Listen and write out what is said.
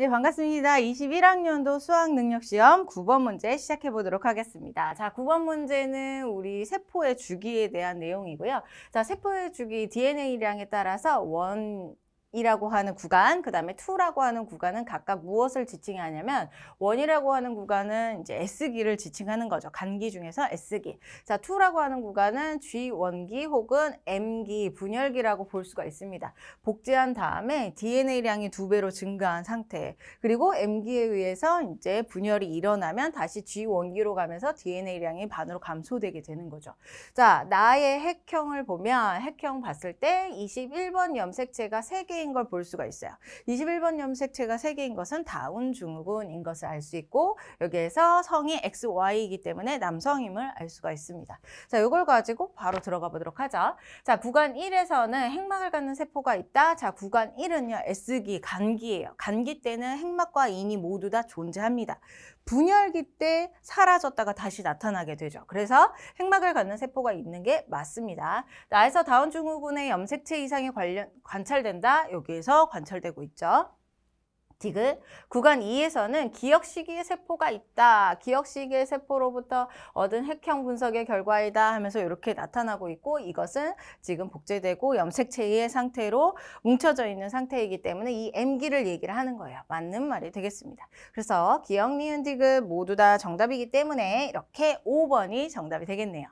네, 반갑습니다. 21학년도 수학능력시험 9번 문제 시작해 보도록 하겠습니다. 자, 9번 문제는 우리 세포의 주기에 대한 내용이고요. 자, 세포의 주기 DNA량에 따라서 원, 이라고 하는 구간, 그 다음에 투라고 하는 구간은 각각 무엇을 지칭하냐면 원이라고 하는 구간은 이제 S기를 지칭하는 거죠. 간기 중에서 S기. 자, 투라고 하는 구간은 G 원기 혹은 M기, 분열기라고 볼 수가 있습니다. 복제한 다음에 DNA량이 두 배로 증가한 상태. 그리고 M기에 의해서 이제 분열이 일어나면 다시 G 원기로 가면서 DNA량이 반으로 감소되게 되는 거죠. 자, 나의 핵형을 보면 핵형 봤을 때 21번 염색체가 3개 3 개인 걸 볼 수가 있어요. 21번 염색체가 3개인 것은 다운 증후군인 것을 알 수 있고 여기에서 성이 XY이기 때문에 남성임을 알 수가 있습니다. 자, 이걸 가지고 바로 들어가 보도록 하죠. 자, 구간 1에서는 핵막을 갖는 세포가 있다. 자, 구간 1은요. S기, 간기예요. 간기 때는 핵막과 인이 모두 다 존재합니다. 분열기 때 사라졌다가 다시 나타나게 되죠. 그래서 핵막을 갖는 세포가 있는 게 맞습니다. 나에서 다운 증후군의 염색체 이상이 관련, 관찰된다. 여기에서 관찰되고 있죠. 디귿 구간 2에서는 기억 시기의 세포가 있다. 기억 시기의 세포로부터 얻은 핵형 분석의 결과이다 하면서 이렇게 나타나고 있고 이것은 지금 복제되고 염색체의 상태로 뭉쳐져 있는 상태이기 때문에 이 M기를 얘기를 하는 거예요. 맞는 말이 되겠습니다. 그래서 기억, 니은, 디귿 모두 다 정답이기 때문에 이렇게 5번이 정답이 되겠네요.